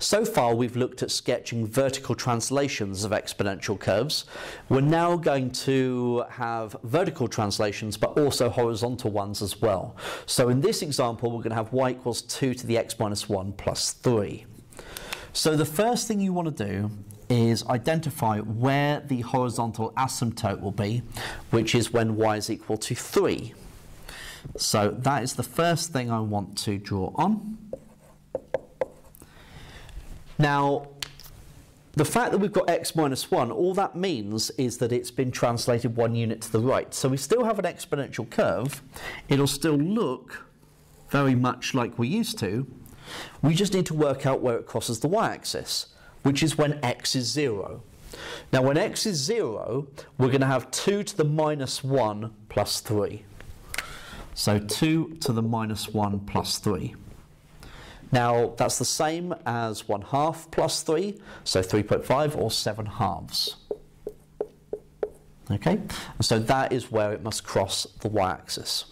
So far we've looked at sketching vertical translations of exponential curves. We're now going to have vertical translations but also horizontal ones as well. So in this example we're going to have y equals 2 to the x minus 1 plus 3. So the first thing you want to do is identify where the horizontal asymptote will be, which is when y is equal to 3. So that is the first thing I want to draw on. Now, the fact that we've got x minus 1, all that means is that it's been translated one unit to the right. So we still have an exponential curve. It'll still look very much like we used to. We just need to work out where it crosses the y-axis, which is when x is 0. Now, when x is 0, we're going to have 2 to the minus 1 plus 3. So 2 to the minus 1 plus 3. Now, that's the same as 1 half plus 3, so 3.5 or 7 halves. Okay, and so that is where it must cross the y-axis.